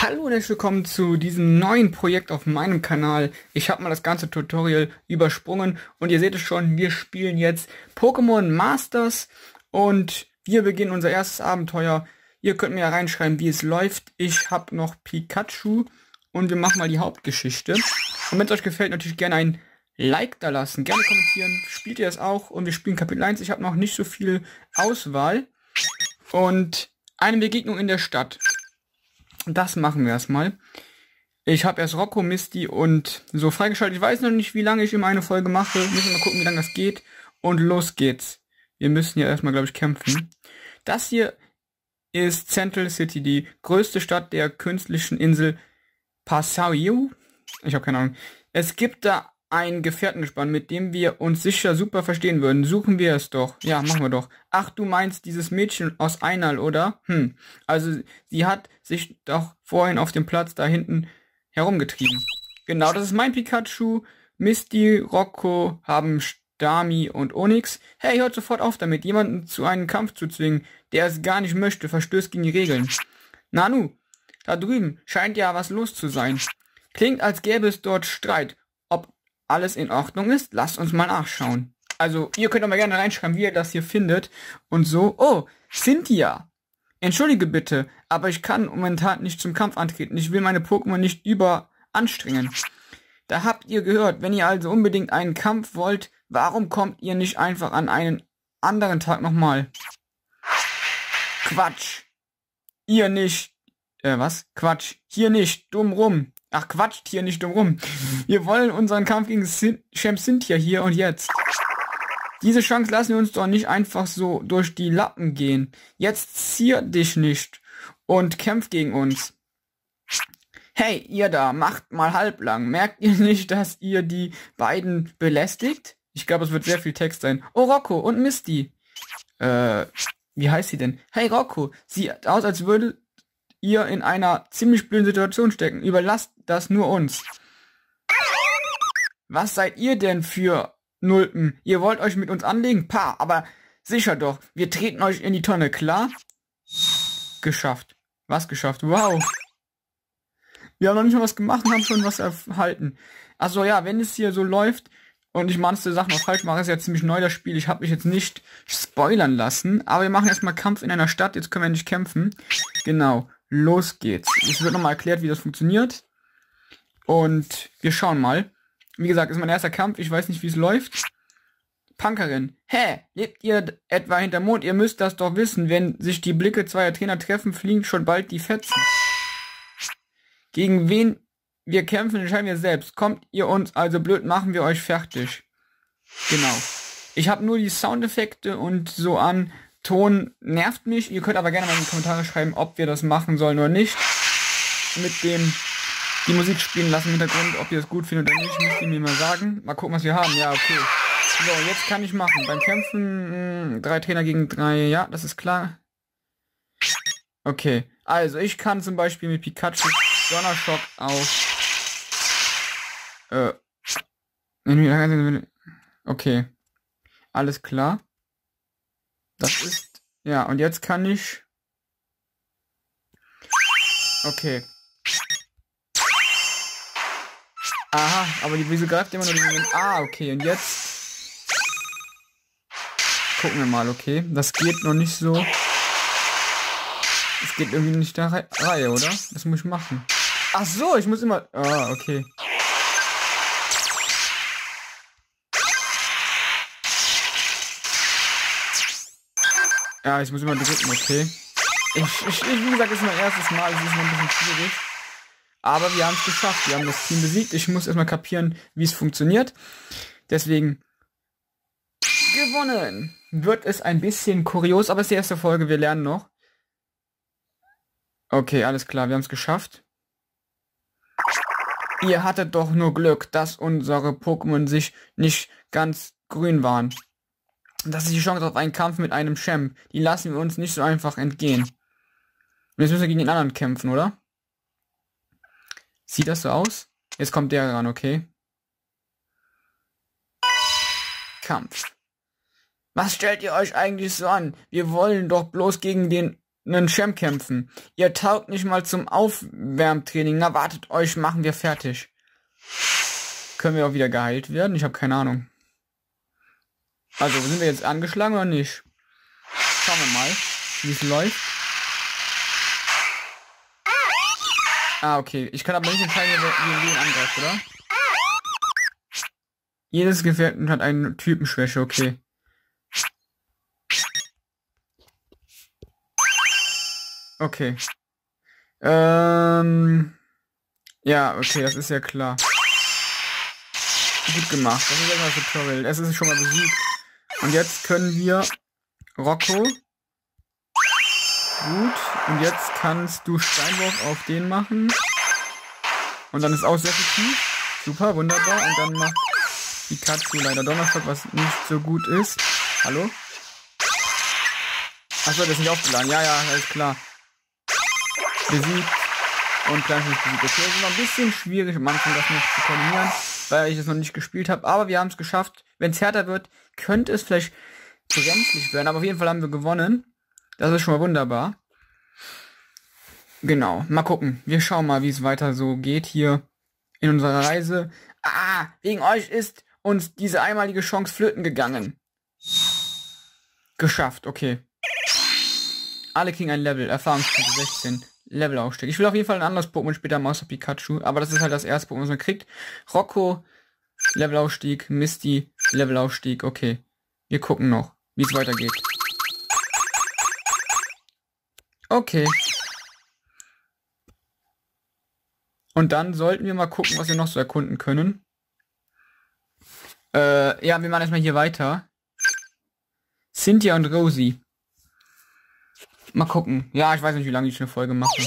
Hallo und herzlich willkommen zu diesem neuen Projekt auf meinem Kanal. Ich habe mal das ganze Tutorial übersprungen und ihr seht es schon, wir spielen jetzt Pokémon Masters und wir beginnen unser erstes Abenteuer. Ihr könnt mir ja reinschreiben, wie es läuft. Ich habe noch Pikachu und wir machen mal die Hauptgeschichte. Und wenn es euch gefällt, natürlich gerne ein Like da lassen, gerne kommentieren. Spielt ihr es auch? Und wir spielen Kapitel 1. Ich habe noch nicht so viel Auswahl. Und eine Begegnung in der Stadt. Das machen wir erstmal. Ich habe erst Rocco, Misty und so freigeschaltet. Ich weiß noch nicht, wie lange ich immer eine Folge mache. Müssen mal gucken, wie lange das geht. Und los geht's. Wir müssen ja erstmal, glaube ich, kämpfen. Das hier ist Central City, die größte Stadt der künstlichen Insel Passau. Ich habe keine Ahnung. Es gibt da ein Gefährtengespann, mit dem wir uns sicher super verstehen würden. Suchen wir es doch. Ja, machen wir doch. Ach, du meinst dieses Mädchen aus Einal, oder? Hm. Also, sie hat sich doch vorhin auf dem Platz da hinten herumgetrieben. Genau, das ist mein Pikachu. Misty, Rocco haben Stami und Onyx. Hey, hört sofort auf damit, jemanden zu einem Kampf zu zwingen, der es gar nicht möchte, verstößt gegen die Regeln. Nanu, da drüben scheint ja was los zu sein. Klingt, als gäbe es dort Streit alles in Ordnung ist, lasst uns mal nachschauen. Also, ihr könnt auch mal gerne reinschreiben, wie ihr das hier findet. Und so, oh, Cynthia. Entschuldige bitte, aber ich kann momentan nicht zum Kampf antreten. Ich will meine Pokémon nicht überanstrengen. Da habt ihr gehört, wenn ihr also unbedingt einen Kampf wollt, warum kommt ihr nicht einfach an einen anderen Tag nochmal? Quatsch. Ihr nicht. Äh, was? Quatsch. Hier nicht. Dumm rum. Ach quatscht hier nicht rum. Wir wollen unseren Kampf gegen Champ Cynthia hier und jetzt. Diese Chance lassen wir uns doch nicht einfach so durch die Lappen gehen. Jetzt zier dich nicht und kämpf gegen uns. Hey, ihr da, macht mal halblang. Merkt ihr nicht, dass ihr die beiden belästigt? Ich glaube, es wird sehr viel Text sein. Oh, Rocco und Misty. Äh, wie heißt sie denn? Hey, Rocco, sieht aus, als würde ihr in einer ziemlich blöden Situation stecken. Überlasst das nur uns. Was seid ihr denn für Nulpen? Ihr wollt euch mit uns anlegen? Pa, aber sicher doch. Wir treten euch in die Tonne, klar? Geschafft. Was geschafft? Wow. Wir haben noch nicht mal was gemacht haben schon was erhalten. Also ja, wenn es hier so läuft und ich manche Sachen auch falsch mache, ist ja ziemlich neu das Spiel. Ich habe mich jetzt nicht spoilern lassen. Aber wir machen erstmal Kampf in einer Stadt. Jetzt können wir nicht kämpfen. Genau. Los geht's. Es wird nochmal erklärt, wie das funktioniert. Und wir schauen mal. Wie gesagt, ist mein erster Kampf. Ich weiß nicht, wie es läuft. Punkerin. Hä? Lebt ihr etwa hinter Mond? Ihr müsst das doch wissen. Wenn sich die Blicke zweier Trainer treffen, fliegen schon bald die Fetzen. Gegen wen wir kämpfen, entscheiden wir selbst. Kommt ihr uns also blöd, machen wir euch fertig. Genau. Ich habe nur die Soundeffekte und so an Ton nervt mich. Ihr könnt aber gerne mal in die Kommentare schreiben, ob wir das machen sollen oder nicht. Mit dem die Musik spielen lassen im Hintergrund, ob ihr es gut findet oder nicht, müsst ihr mir mal sagen. Mal gucken, was wir haben. Ja, okay. So, jetzt kann ich machen. Beim Kämpfen hm, drei Trainer gegen drei. Ja, das ist klar. Okay. Also, ich kann zum Beispiel mit Pikachu Donnerschock auf. Äh. Okay. Alles klar. Das ist... Ja, und jetzt kann ich... Okay. Aha, aber die Wiese greift immer nur den... Ah, okay, und jetzt... Gucken wir mal, okay. Das geht noch nicht so... Es geht irgendwie nicht der Reihe, oder? Das muss ich machen. Ach so, ich muss immer... Ah, okay. Ja, ich muss immer drücken, okay. Ich, ich, wie gesagt, ist mein erstes Mal, es ist noch ein bisschen schwierig. Aber wir haben es geschafft, wir haben das Team besiegt. Ich muss erstmal kapieren, wie es funktioniert. Deswegen gewonnen. Wird es ein bisschen kurios, aber es ist die erste Folge, wir lernen noch. Okay, alles klar, wir haben es geschafft. Ihr hattet doch nur Glück, dass unsere Pokémon sich nicht ganz grün waren. Das ist die Chance auf einen Kampf mit einem Champ. Die lassen wir uns nicht so einfach entgehen. Und jetzt müssen wir gegen den anderen kämpfen, oder? Sieht das so aus? Jetzt kommt der ran, okay? Kampf. Was stellt ihr euch eigentlich so an? Wir wollen doch bloß gegen den einen Champ kämpfen. Ihr taugt nicht mal zum Aufwärmtraining. Na, wartet euch, machen wir fertig. Können wir auch wieder geheilt werden? Ich habe keine Ahnung. Also, sind wir jetzt angeschlagen oder nicht? Schauen wir mal, wie es läuft. Ah, okay. Ich kann aber nicht entscheiden, wie wen angreift, oder? Jedes Gefährten hat eine Typenschwäche, okay. Okay. Ähm. Ja, okay, das ist ja klar. Gut gemacht. Das ist ja das Tutorial. Es ist schon mal besiegt. Und jetzt können wir Rocco. Gut. Und jetzt kannst du Steinwurf auf den machen. Und dann ist auch sehr effektiv. Super, wunderbar. Und dann macht Pikachu leider Donnerstag, was nicht so gut ist. Hallo? Achso, das ist nicht aufgeladen. Ja, ja, alles klar besiegt und gleichzeitig besiegt. Okay, es ist noch ein bisschen schwierig Anfang das noch zu koordinieren, weil ich es noch nicht gespielt habe. Aber wir haben es geschafft. Wenn es härter wird, könnte es vielleicht bremslich werden. Aber auf jeden Fall haben wir gewonnen. Das ist schon mal wunderbar. Genau, mal gucken. Wir schauen mal, wie es weiter so geht hier in unserer Reise. Ah, wegen euch ist uns diese einmalige Chance flöten gegangen. Geschafft, okay. Alle kriegen ein Level, Erfahrungspunkte 16. Levelaufstieg. Ich will auf jeden Fall ein anderes Pokémon später Master Pikachu, aber das ist halt das erste Pokémon, was man kriegt. Rocco, Levelaufstieg, Misty, Levelaufstieg, okay. Wir gucken noch, wie es weitergeht. Okay. Und dann sollten wir mal gucken, was wir noch so erkunden können. Äh, ja, wir machen erstmal hier weiter. Cynthia und Rosie. Mal gucken. Ja, ich weiß nicht, wie lange ich eine Folge mache.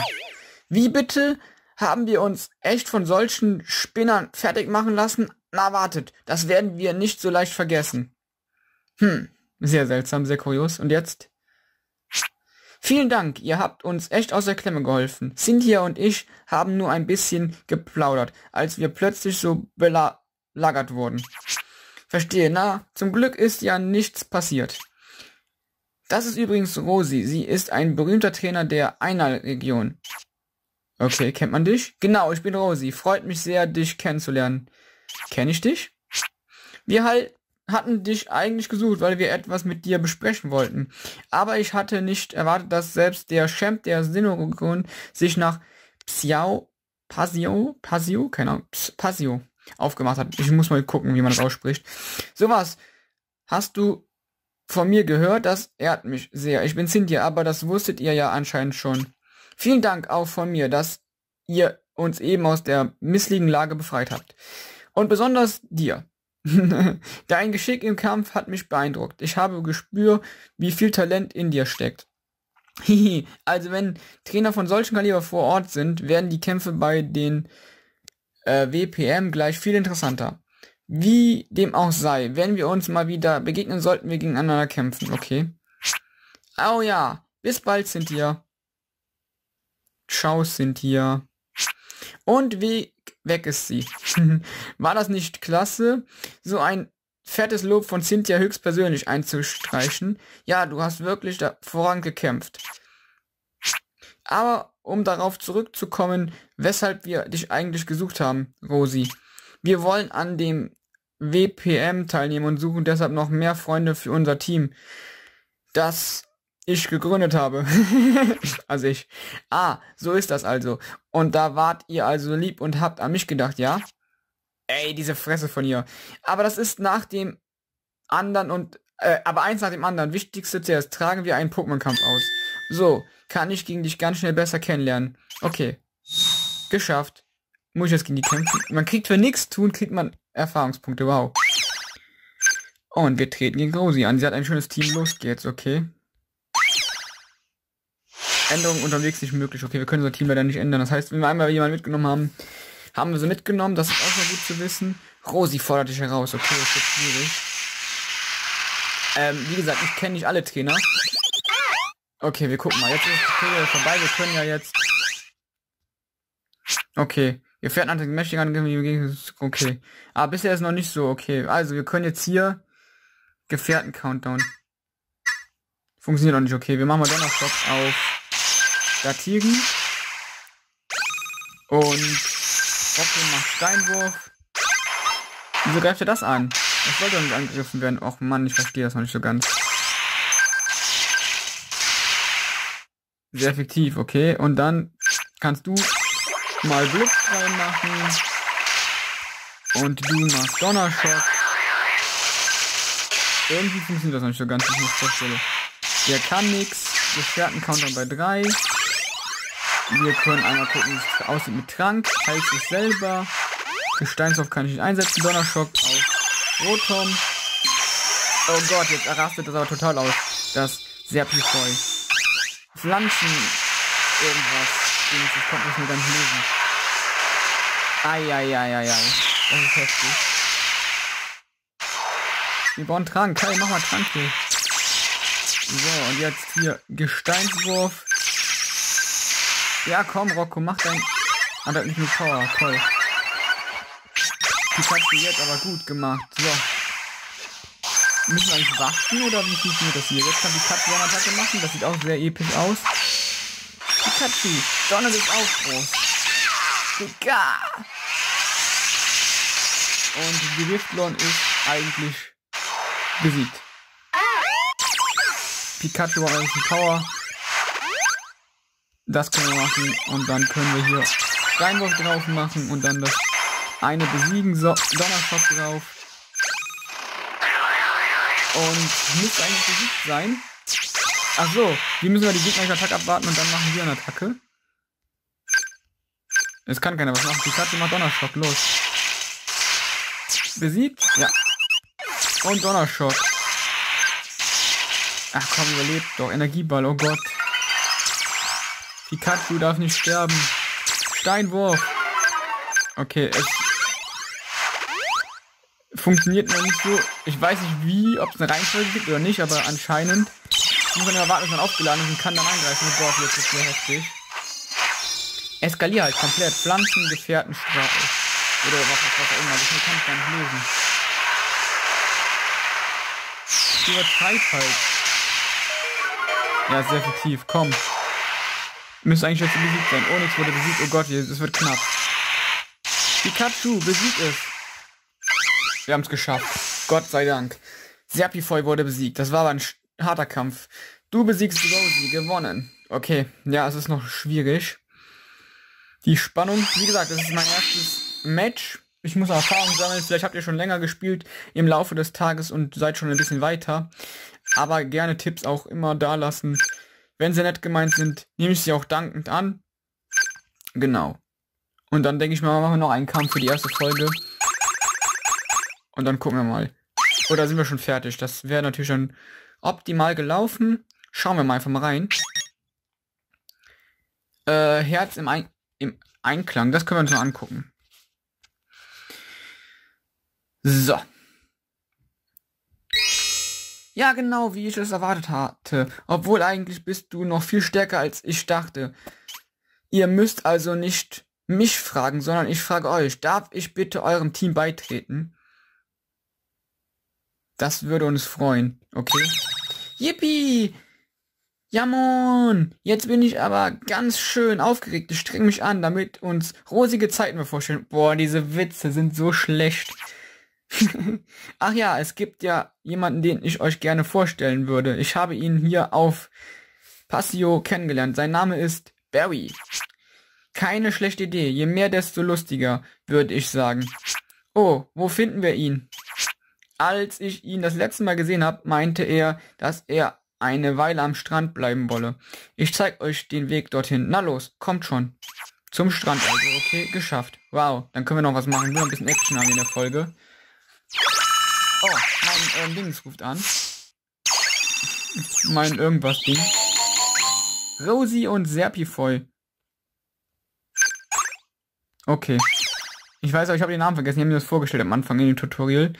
Wie bitte haben wir uns echt von solchen Spinnern fertig machen lassen? Na, wartet, das werden wir nicht so leicht vergessen. Hm, sehr seltsam, sehr kurios. Und jetzt? Vielen Dank, ihr habt uns echt aus der Klemme geholfen. Cynthia und ich haben nur ein bisschen geplaudert, als wir plötzlich so belagert wurden. Verstehe, na, zum Glück ist ja nichts passiert. Das ist übrigens Rosi. Sie ist ein berühmter Trainer der Einal-Region. Okay, kennt man dich? Genau, ich bin Rosi. Freut mich sehr, dich kennenzulernen. Kenne ich dich? Wir halt hatten dich eigentlich gesucht, weil wir etwas mit dir besprechen wollten. Aber ich hatte nicht erwartet, dass selbst der Champ der Sinnoh-Region sich nach Xiao Pasio, Pasio, keine Ahnung, Pasio aufgemacht hat. Ich muss mal gucken, wie man das ausspricht. Sowas hast du von mir gehört, das ehrt mich sehr. Ich bin Cynthia, aber das wusstet ihr ja anscheinend schon. Vielen Dank auch von mir, dass ihr uns eben aus der missliegen Lage befreit habt. Und besonders dir. Dein Geschick im Kampf hat mich beeindruckt. Ich habe Gespür, wie viel Talent in dir steckt. also wenn Trainer von solchen Kaliber vor Ort sind, werden die Kämpfe bei den äh, WPM gleich viel interessanter. Wie dem auch sei, wenn wir uns mal wieder begegnen, sollten wir gegeneinander kämpfen, okay? Oh ja, bis bald, Cynthia. Ciao, Cynthia. Und wie weg ist sie. War das nicht klasse, so ein fettes Lob von Cynthia höchstpersönlich einzustreichen? Ja, du hast wirklich da voran gekämpft. Aber um darauf zurückzukommen, weshalb wir dich eigentlich gesucht haben, Rosi. Wir wollen an dem WPM teilnehmen und suchen deshalb noch mehr Freunde für unser Team, das ich gegründet habe. also ich. Ah, so ist das also. Und da wart ihr also lieb und habt an mich gedacht, ja? Ey, diese Fresse von ihr. Aber das ist nach dem anderen und äh, aber eins nach dem anderen. Wichtigste zuerst tragen wir einen Pokémon-Kampf aus. So, kann ich gegen dich ganz schnell besser kennenlernen. Okay. Geschafft. Muss ich jetzt gegen die kämpfen? Man kriegt für nichts tun, kriegt man Erfahrungspunkte, wow. Und wir treten gegen Rosi an. Sie hat ein schönes Team. Los geht's, okay. Änderungen unterwegs nicht möglich. Okay, wir können unser Team leider nicht ändern. Das heißt, wenn wir einmal jemanden mitgenommen haben, haben wir sie mitgenommen. Das ist auch mal gut zu wissen. Rosi fordert dich heraus. Okay, das wird schwierig. Ähm, wie gesagt, ich kenne nicht alle Trainer. Okay, wir gucken mal. Jetzt ist das Tutorial vorbei. Wir können ja jetzt... Okay. Ihr fährt an den mächtigen Angriff. Okay. Aber bisher ist noch nicht so okay. Also, wir können jetzt hier Gefährten-Countdown. Funktioniert noch nicht okay. Wir machen mal Donnerstock auf datieren. Und Rocco macht Steinwurf. Wieso greift er das an? Das sollte doch nicht angegriffen werden. Och Mann, ich verstehe das noch nicht so ganz. Sehr effektiv, okay. Und dann kannst du mal Blitz reinmachen. Und du machst Donnerschock. Irgendwie funktioniert das noch nicht so ganz, ich mir vorstelle. Der kann nichts. Gefährten-Counter bei 3. Wir können einmal gucken, wie es aussieht mit Trank. Heilt sich selber. Gesteinshof kann ich nicht einsetzen. Donnerschock auf Rotom. Oh Gott, jetzt rastet das aber total aus. Das Serpifeu. Pflanzen. Irgendwas. Ich konnte das nur ganz lesen. Eieieiei. Das ist heftig. Wir brauchen Trank. Kai, mach mal Trank hier. So, und jetzt hier Gesteinswurf. Ja, komm, Rocco, mach dein... Ah, das nicht mit Power. Toll. Pikachu jetzt aber gut gemacht. So. Müssen wir eigentlich warten oder wie funktioniert das hier? Jetzt kann Pikachu eine Attacke machen. Das sieht auch sehr episch aus. Pikachu, Donner ist auch groß. Digga. Und die Giftlon ist eigentlich besiegt. Pikachu hat ein bisschen Power. Das können wir machen. Und dann können wir hier Steinwurf drauf machen und dann das eine besiegen. So, Donnerstock drauf. Und müsste eigentlich besiegt sein. Ach so, wir müssen wir die gegnerische Attacke abwarten und dann machen wir eine Attacke. Es kann keiner was machen. Pikachu macht Donnerschock. Los. Besiegt? Ja. Und Donnerschock. Ach komm, überlebt doch. Energieball, oh Gott. Pikachu darf nicht sterben. Steinwurf. Okay, es funktioniert noch nicht so. Ich weiß nicht wie, ob es eine Reihenfolge gibt oder nicht, aber anscheinend muss man ja warten, bis man aufgeladen ist und kann dann angreifen. Gott, jetzt ist sehr heftig. Eskalier halt komplett. Pflanzen, Gefährten, Strafe. Oder was, was auch immer. Das kann ich gar nicht lösen. Übertreib halt. Ja, sehr effektiv. Komm. Müsste eigentlich jetzt besiegt sein. Oh, nichts wurde besiegt. Oh Gott, es wird knapp. Pikachu, besiegt es. Wir haben es geschafft. Gott sei Dank. Serpifoi wurde besiegt. Das war aber ein harter Kampf. Du besiegst Rosie. Gewonnen. Okay. Ja, es ist noch schwierig. Die Spannung. Wie gesagt, das ist mein erstes Match. Ich muss Erfahrung sammeln. Vielleicht habt ihr schon länger gespielt im Laufe des Tages und seid schon ein bisschen weiter. Aber gerne Tipps auch immer da lassen. Wenn sie nett gemeint sind, nehme ich sie auch dankend an. Genau. Und dann denke ich mal, machen wir noch einen Kampf für die erste Folge. Und dann gucken wir mal. Oder sind wir schon fertig? Das wäre natürlich schon optimal gelaufen. Schauen wir mal einfach mal rein. Äh, Herz im, Ein im Einklang. Das können wir uns mal angucken. So. Ja, genau, wie ich es erwartet hatte. Obwohl eigentlich bist du noch viel stärker als ich dachte. Ihr müsst also nicht mich fragen, sondern ich frage euch, darf ich bitte eurem Team beitreten? Das würde uns freuen, okay? Yippie! Ja, moin! Jetzt bin ich aber ganz schön aufgeregt. Ich streng mich an, damit uns rosige Zeiten bevorstehen. Boah, diese Witze sind so schlecht. Ach ja, es gibt ja jemanden, den ich euch gerne vorstellen würde. Ich habe ihn hier auf Passio kennengelernt. Sein Name ist Barry. Keine schlechte Idee. Je mehr, desto lustiger, würde ich sagen. Oh, wo finden wir ihn? Als ich ihn das letzte Mal gesehen habe, meinte er, dass er eine Weile am Strand bleiben wolle. Ich zeig euch den Weg dorthin. Na los, kommt schon. Zum Strand also, okay, geschafft. Wow, dann können wir noch was machen. Nur ein bisschen Action haben in der Folge. Oh, mein ähm, Dings ruft an. mein irgendwas Ding. Rosie und Serpifoy. Okay. Ich weiß auch, ich habe den Namen vergessen. Ich habe mir das vorgestellt am Anfang in dem Tutorial.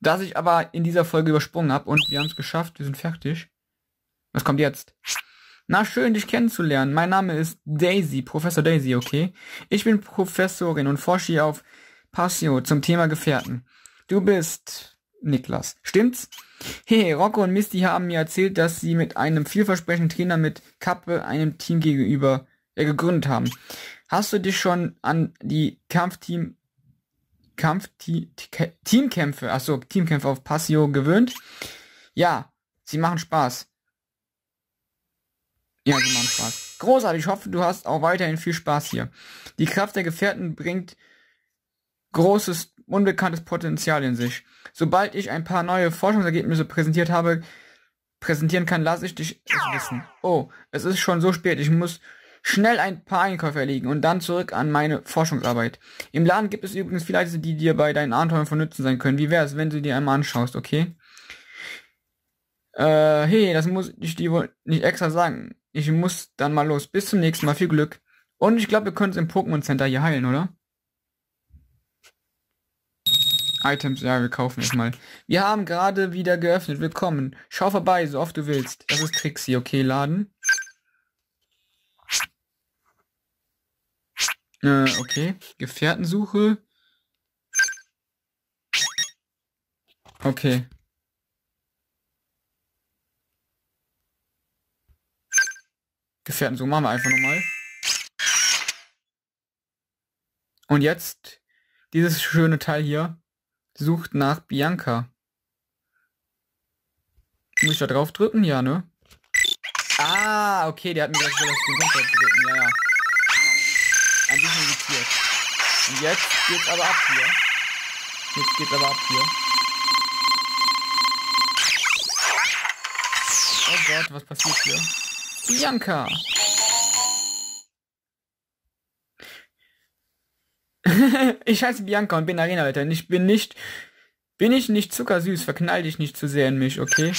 Das ich aber in dieser Folge übersprungen habe und wir haben es geschafft. Wir sind fertig. Was kommt jetzt? Na, schön, dich kennenzulernen. Mein Name ist Daisy, Professor Daisy, okay? Ich bin Professorin und forsche auf Passio zum Thema Gefährten. Du bist Niklas. Stimmt's? Hey, Rocco und Misty haben mir erzählt, dass sie mit einem vielversprechenden Trainer mit Kappe einem Team gegenüber äh, gegründet haben. Hast du dich schon an die Kampfteam Kampf Teamkämpfe, achso, Teamkämpfe auf Passio gewöhnt? Ja, sie machen Spaß. Ja, sie machen Spaß. Großartig, ich hoffe, du hast auch weiterhin viel Spaß hier. Die Kraft der Gefährten bringt großes, unbekanntes Potenzial in sich. Sobald ich ein paar neue Forschungsergebnisse präsentiert habe, präsentieren kann, lasse ich dich es wissen. Oh, es ist schon so spät, ich muss schnell ein paar Einkäufe erlegen und dann zurück an meine Forschungsarbeit. Im Laden gibt es übrigens viele Leute, die dir bei deinen Abenteuern von Nützen sein können. Wie wäre es, wenn du dir einmal anschaust, okay? Äh, hey, das muss ich dir wohl nicht extra sagen. Ich muss dann mal los. Bis zum nächsten Mal. Viel Glück. Und ich glaube, wir können es im Pokémon Center hier heilen, oder? Items, ja, wir kaufen es mal. Wir haben gerade wieder geöffnet. Willkommen. Schau vorbei, so oft du willst. Das ist Trixie, okay, laden. Äh, okay. Gefährtensuche. Okay. Gefährtensuche machen wir einfach nochmal. Und jetzt dieses schöne Teil hier sucht nach Bianca. Muss ich da drauf drücken? Ja, ne? Ah, okay, der hat mir gesagt, ich soll auf Gesundheit drücken. Ja, ja. Ein bisschen irritiert. Und jetzt geht's aber ab hier. Jetzt geht's aber ab hier. Oh Gott, was passiert hier? Bianca! ich heiße Bianca und bin Arenaleiter. Ich bin nicht. Bin ich nicht zuckersüß, verknall dich nicht zu sehr in mich, okay?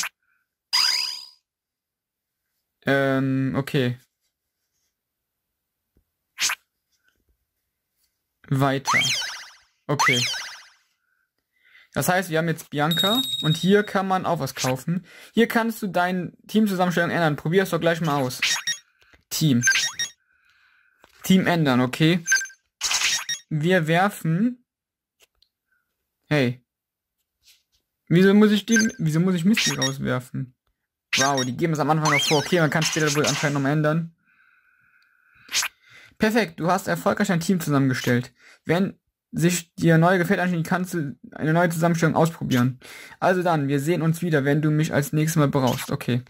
Ähm, okay. Weiter. Okay. Das heißt, wir haben jetzt Bianca und hier kann man auch was kaufen. Hier kannst du dein Teamzusammenstellung ändern. Probier es doch gleich mal aus. Team. Team ändern, okay? Wir werfen. Hey. Wieso muss ich die, wieso muss ich Misty rauswerfen? Wow, die geben es am Anfang noch vor. Okay, man kann später wohl anscheinend nochmal ändern. Perfekt, du hast erfolgreich ein Team zusammengestellt. Wenn sich dir neue gefällt anstehen, kannst du eine neue Zusammenstellung ausprobieren. Also dann, wir sehen uns wieder, wenn du mich als nächstes Mal brauchst. Okay.